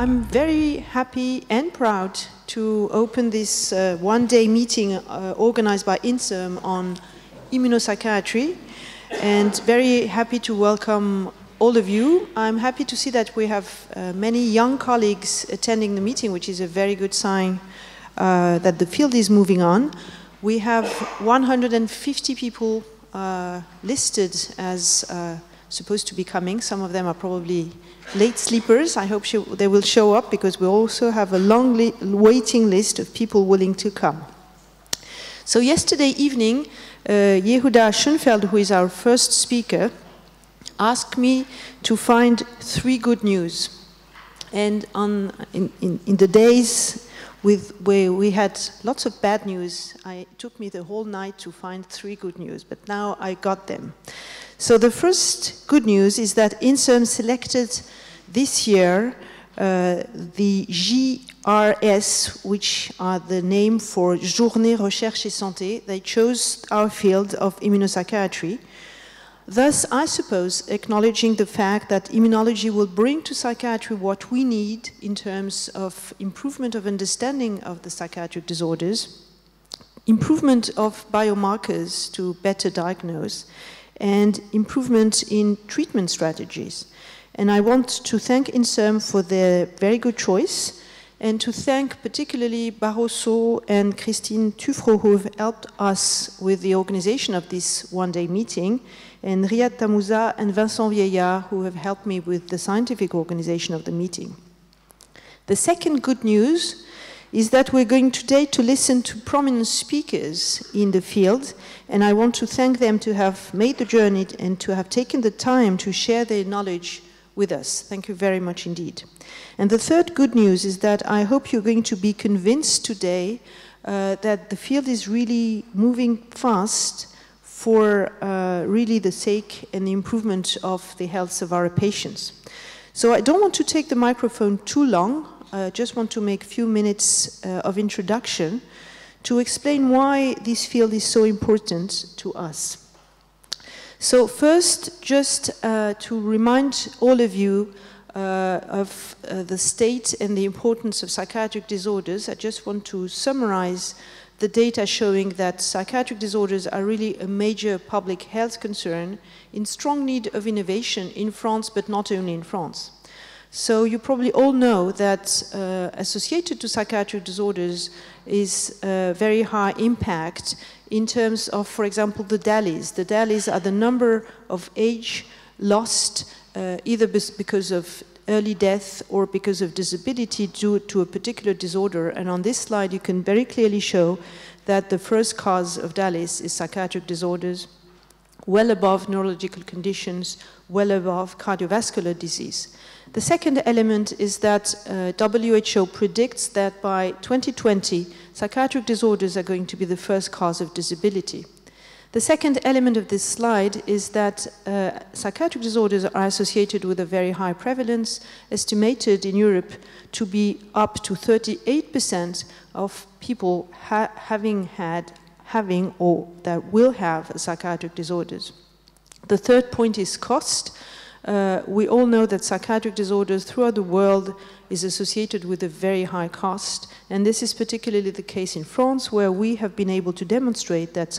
I'm very happy and proud to open this uh, one-day meeting uh, organized by INSERM on immunopsychiatry and very happy to welcome all of you. I'm happy to see that we have uh, many young colleagues attending the meeting, which is a very good sign uh, that the field is moving on. We have 150 people uh, listed as uh, supposed to be coming. Some of them are probably late sleepers. I hope they will show up because we also have a long li waiting list of people willing to come. So yesterday evening, uh, Yehuda Shoenfeld, who is our first speaker, asked me to find three good news. And on, in, in, in the days with, where we had lots of bad news, I, it took me the whole night to find three good news, but now I got them. So the first good news is that INSERM selected this year uh, the JRS, which are the name for Journée Recherche et Santé. They chose our field of immunopsychiatry Thus, I suppose, acknowledging the fact that immunology will bring to psychiatry what we need in terms of improvement of understanding of the psychiatric disorders, improvement of biomarkers to better diagnose, and improvement in treatment strategies. And I want to thank INSERM for their very good choice and to thank particularly Barroso and Christine Tufro who have helped us with the organization of this one-day meeting and Riyad Tamouza and Vincent Vieillard, who have helped me with the scientific organization of the meeting. The second good news is that we're going today to listen to prominent speakers in the field, and I want to thank them to have made the journey and to have taken the time to share their knowledge with us. Thank you very much indeed. And the third good news is that I hope you're going to be convinced today uh, that the field is really moving fast for uh, really the sake and the improvement of the health of our patients. So I don't want to take the microphone too long. I just want to make a few minutes uh, of introduction to explain why this field is so important to us. So first, just uh, to remind all of you uh, of uh, the state and the importance of psychiatric disorders, I just want to summarize the data showing that psychiatric disorders are really a major public health concern in strong need of innovation in France, but not only in France. So you probably all know that uh, associated to psychiatric disorders is a very high impact in terms of, for example, the DALYs. The DALYs are the number of age lost uh, either because of early death or because of disability due to a particular disorder. And on this slide, you can very clearly show that the first cause of DALYs is psychiatric disorders, well above neurological conditions, well above cardiovascular disease. The second element is that uh, WHO predicts that by 2020, psychiatric disorders are going to be the first cause of disability. The second element of this slide is that uh, psychiatric disorders are associated with a very high prevalence, estimated in Europe to be up to 38% of people ha having had, having or that will have psychiatric disorders. The third point is cost. Uh, we all know that psychiatric disorders throughout the world is associated with a very high cost, and this is particularly the case in France, where we have been able to demonstrate that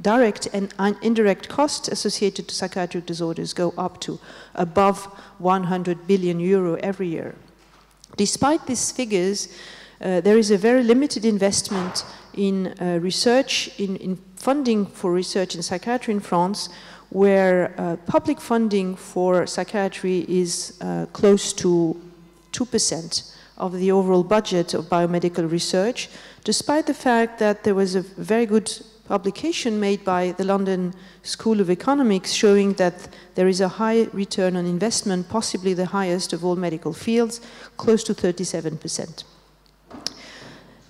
direct and indirect costs associated to psychiatric disorders go up to above 100 billion euro every year. Despite these figures, uh, there is a very limited investment in uh, research, in, in, funding for research in psychiatry in France, where uh, public funding for psychiatry is uh, close to 2% of the overall budget of biomedical research, despite the fact that there was a very good publication made by the London School of Economics showing that there is a high return on investment, possibly the highest of all medical fields, close to 37%.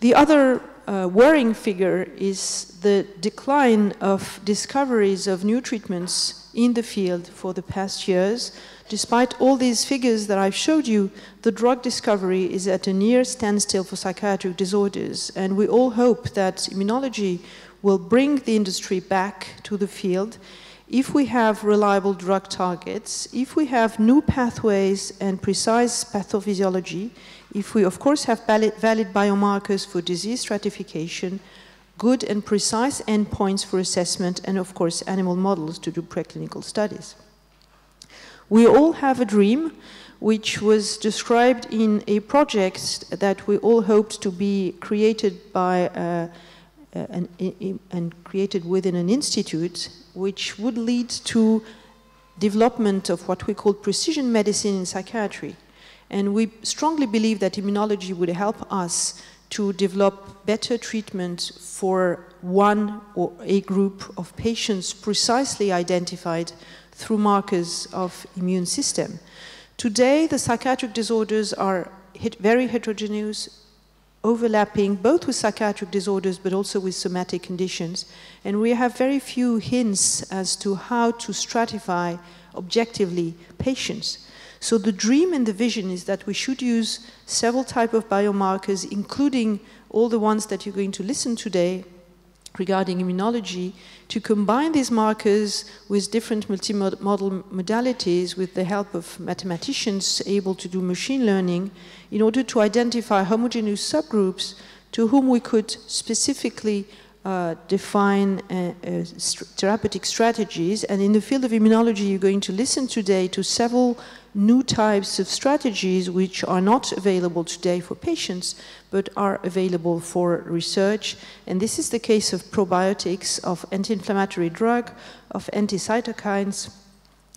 The other uh, worrying figure is the decline of discoveries of new treatments in the field for the past years. Despite all these figures that I've showed you, the drug discovery is at a near standstill for psychiatric disorders, and we all hope that immunology will bring the industry back to the field if we have reliable drug targets, if we have new pathways and precise pathophysiology, if we, of course, have valid, valid biomarkers for disease stratification, good and precise endpoints for assessment, and of course, animal models to do preclinical studies. We all have a dream which was described in a project that we all hoped to be created by uh, uh, and, and created within an institute, which would lead to development of what we call precision medicine in psychiatry. And we strongly believe that immunology would help us to develop better treatment for one or a group of patients precisely identified through markers of immune system. Today, the psychiatric disorders are very heterogeneous, overlapping both with psychiatric disorders but also with somatic conditions. And we have very few hints as to how to stratify objectively patients. So the dream and the vision is that we should use several type of biomarkers, including all the ones that you're going to listen today regarding immunology, to combine these markers with different multimodal modalities with the help of mathematicians able to do machine learning in order to identify homogeneous subgroups to whom we could specifically uh, define uh, uh, st therapeutic strategies. And in the field of immunology, you're going to listen today to several new types of strategies which are not available today for patients, but are available for research. And this is the case of probiotics, of anti-inflammatory drug, of anti-cytokines,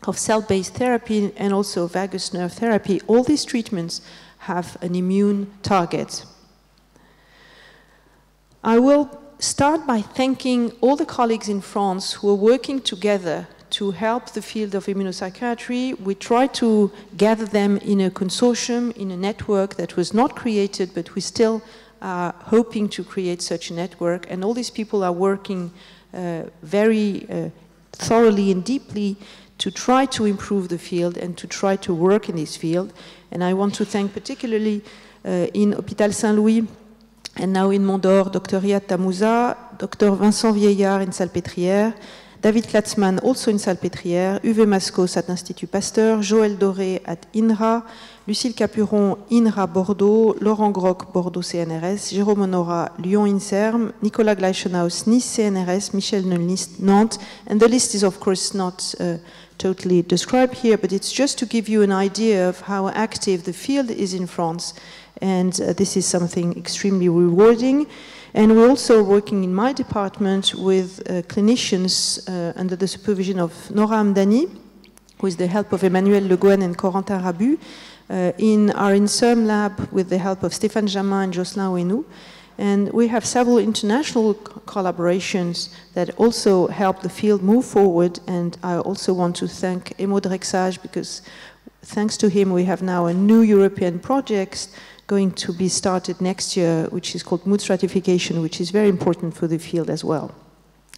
of cell-based therapy, and also vagus nerve therapy. All these treatments have an immune target. I will start by thanking all the colleagues in France who are working together to help the field of immunopsychiatry. We try to gather them in a consortium, in a network that was not created, but we still are hoping to create such a network. And all these people are working uh, very uh, thoroughly and deeply to try to improve the field and to try to work in this field. And I want to thank particularly uh, in Hôpital Saint-Louis and now in Mondor, Dr. Riyad Tamouza, Dr. Vincent Vieillard in Salpêtrière, David Klatzmann also in Salpêtrière, Uwe Mascos at Institut Pasteur, Joël Doré at INRA, Lucille Capuron, INRA Bordeaux, Laurent Groc, Bordeaux CNRS, Jérôme Honora, Lyon INSERM, Nicolas Gleichenhaus, Nice CNRS, Michel Nolnis, Nantes, and the list is of course not uh, totally described here, but it's just to give you an idea of how active the field is in France and uh, this is something extremely rewarding. And we're also working in my department with uh, clinicians uh, under the supervision of Nora Hamdani, with the help of Emmanuel Le Guen and Corentin Rabu, uh, in our INSERM lab with the help of Stéphane Jamain and Jocelyn Ouenou. And we have several international collaborations that also help the field move forward. And I also want to thank Hemmo Drexhage because thanks to him, we have now a new European project going to be started next year, which is called mood stratification, which is very important for the field as well.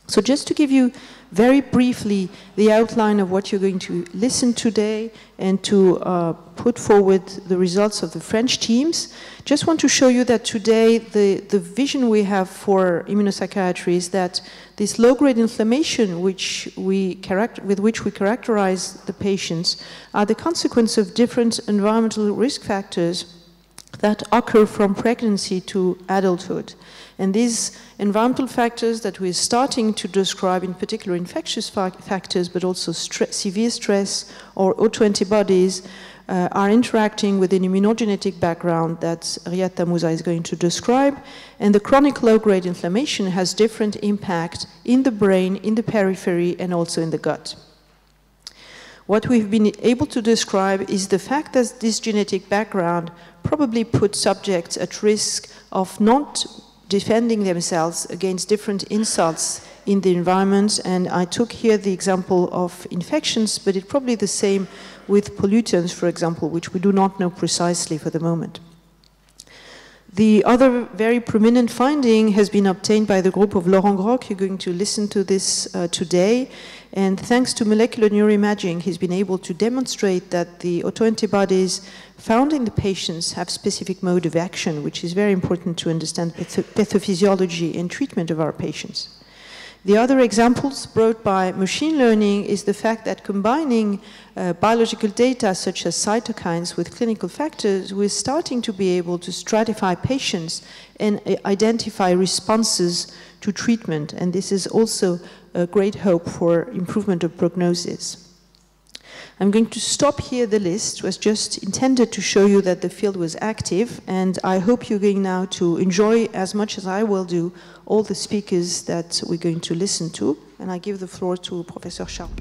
So just to give you very briefly the outline of what you're going to listen today and to uh, put forward the results of the French teams, just want to show you that today the, the vision we have for immunopsychiatry is that this low-grade inflammation which we with which we characterize the patients are the consequence of different environmental risk factors that occur from pregnancy to adulthood. And these environmental factors that we're starting to describe, in particular infectious factors, but also severe stress or autoantibodies, uh, are interacting with an immunogenetic background that Riyad Tamouza is going to describe. And the chronic low-grade inflammation has different impact in the brain, in the periphery, and also in the gut. What we've been able to describe is the fact that this genetic background probably put subjects at risk of not defending themselves against different insults in the environment. And I took here the example of infections, but it's probably the same with pollutants, for example, which we do not know precisely for the moment. The other very prominent finding has been obtained by the group of Laurent Groc. You're going to listen to this uh, today. And thanks to molecular neuroimaging, he's been able to demonstrate that the autoantibodies found in the patients have specific mode of action, which is very important to understand pathophysiology and treatment of our patients. The other examples brought by machine learning is the fact that combining uh, biological data such as cytokines with clinical factors, we're starting to be able to stratify patients and uh, identify responses to treatment. And this is also great hope for improvement of prognosis. I'm going to stop here the list. Was just intended to show you that the field was active, and I hope you're going now to enjoy as much as I will do all the speakers that we're going to listen to. And I give the floor to Professor Charles.